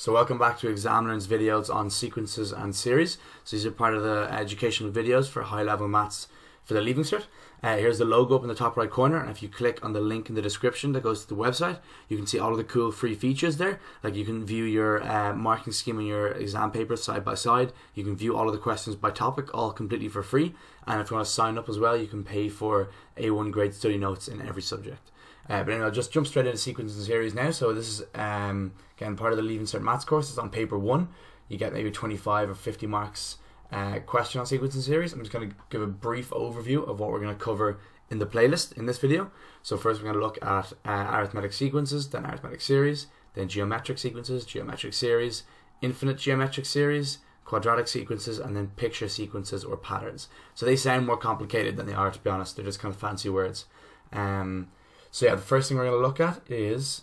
So welcome back to ExamLearn's videos on sequences and series. So these are part of the educational videos for high level maths for the Leaving Cert. Uh, here's the logo up in the top right corner and if you click on the link in the description that goes to the website you can see all of the cool free features there like you can view your uh, marking scheme and your exam papers side by side you can view all of the questions by topic all completely for free and if you want to sign up as well you can pay for A1 grade study notes in every subject. Uh, but anyway, I'll just jump straight into sequences and series now. So this is um, again part of the Leaving Cert Maths course. It's on paper one. You get maybe 25 or 50 marks uh, question on sequence and series. I'm just going to give a brief overview of what we're going to cover in the playlist in this video. So first we're going to look at uh, arithmetic sequences, then arithmetic series, then geometric sequences, geometric series, infinite geometric series, quadratic sequences, and then picture sequences or patterns. So they sound more complicated than they are, to be honest. They're just kind of fancy words. Um, so yeah, the first thing we're going to look at is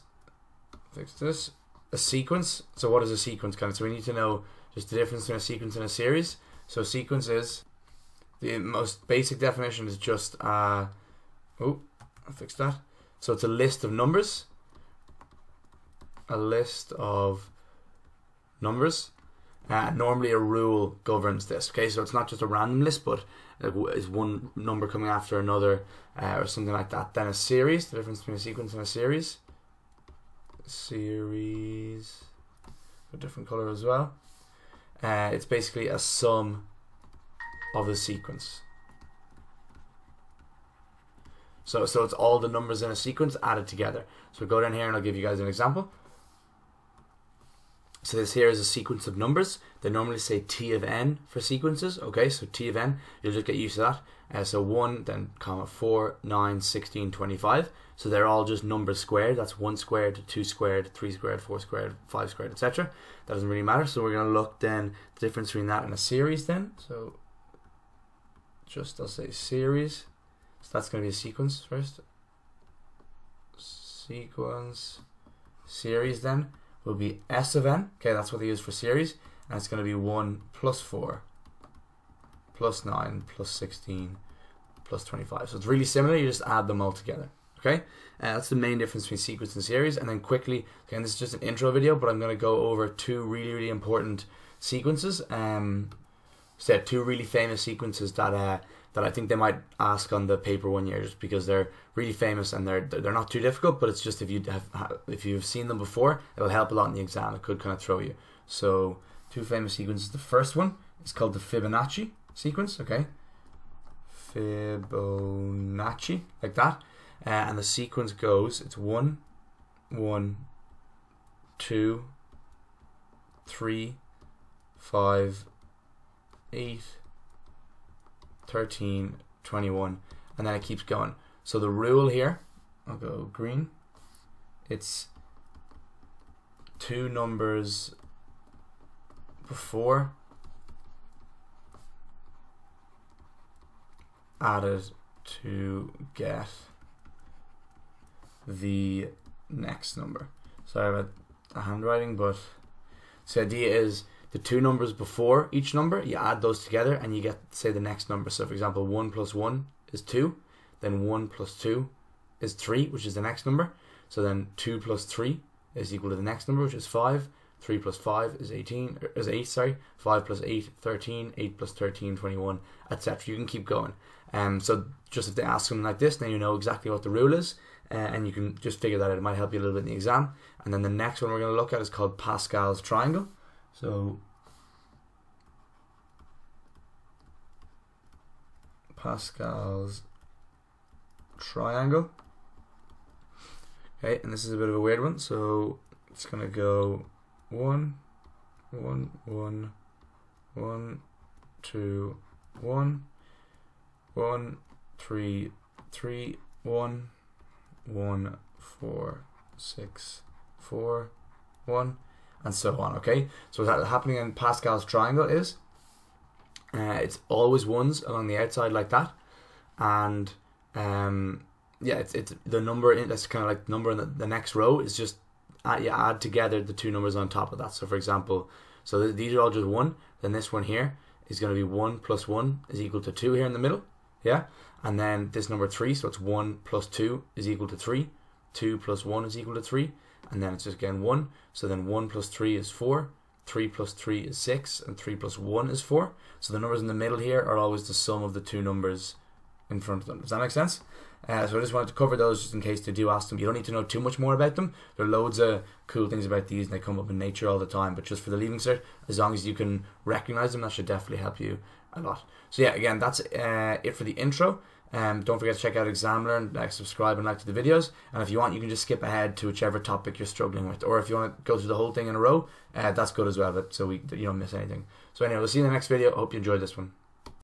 fix this a sequence. So what is a sequence kind of? So we need to know just the difference between a sequence and a series. So sequence is the most basic definition is just uh oh I fixed that. So it's a list of numbers. A list of numbers. Uh, normally a rule governs this. Okay, so it's not just a random list, but is one number coming after another uh, or something like that. Then a series, the difference between a sequence and a series. Series, a different color as well. Uh, it's basically a sum of a sequence. So, so it's all the numbers in a sequence added together. So go down here and I'll give you guys an example. So this here is a sequence of numbers. They normally say t of n for sequences. Okay, so t of n, you'll just get used to that. Uh, so 1, then comma 4, 9, 16, 25. So they're all just numbers squared. That's 1 squared, 2 squared, 3 squared, 4 squared, 5 squared, etc. That doesn't really matter. So we're going to look then the difference between that and a series then. So just I'll say series. So that's going to be a sequence first. Sequence series then will be S of n. Okay, that's what they use for series. And it's going to be 1 plus 4 plus 9 plus 16 plus 25. So it's really similar. You just add them all together. Okay, uh, that's the main difference between sequence and series. And then quickly, again, this is just an intro video, but I'm going to go over two really, really important sequences. Um, so two really famous sequences that uh, that I think they might ask on the paper one year, just because they're really famous and they're they're not too difficult. But it's just if you have if you've seen them before, it'll help a lot in the exam. It could kind of throw you. So two famous sequences. The first one is called the Fibonacci sequence. Okay, Fibonacci like that, uh, and the sequence goes. It's one, one, two, three, five, eight 13, 21, and then it keeps going. So the rule here, I'll go green, it's two numbers before added to get the next number. Sorry about the handwriting, but the idea is the two numbers before each number, you add those together and you get, say, the next number. So, for example, 1 plus 1 is 2, then 1 plus 2 is 3, which is the next number. So then 2 plus 3 is equal to the next number, which is 5. 3 plus 5 is 18, er, is 8, sorry. 5 plus 8, 13. 8 plus 13, 21, etc. You can keep going. Um, so just if they ask something like this, then you know exactly what the rule is. Uh, and you can just figure that out. It might help you a little bit in the exam. And then the next one we're going to look at is called Pascal's triangle. So Pascal's triangle. Okay, and this is a bit of a weird one, so it's gonna go one, one, one, one, two, one, one, three, three, one, one, four, six, four, one, and so on. Okay, so what's happening in Pascal's triangle is uh, it's always ones along the outside like that, and um, yeah, it's it's the number in that's kind of like number in the, the next row is just add, you add together the two numbers on top of that. So for example, so th- these are all just one. Then this one here is going to be one plus one is equal to two here in the middle. Yeah, and then this number three, so it's one plus two is equal to three. Two plus one is equal to three and then it's just again 1. So then 1 plus 3 is 4, 3 plus 3 is 6, and 3 plus 1 is 4. So the numbers in the middle here are always the sum of the two numbers in front of them. Does that make sense? Uh, so I just wanted to cover those just in case they do ask them. You don't need to know too much more about them. There are loads of cool things about these and they come up in nature all the time. But just for the leaving cert, as long as you can recognize them, that should definitely help you a lot. So yeah, again, that's uh, it for the intro. Um, don't forget to check out ExamLearn, like, subscribe and like to the videos. And if you want, you can just skip ahead to whichever topic you're struggling with. Or if you want to go through the whole thing in a row, uh, that's good as well. But so we you don't miss anything. So anyway, we'll see you in the next video. Hope you enjoyed this one.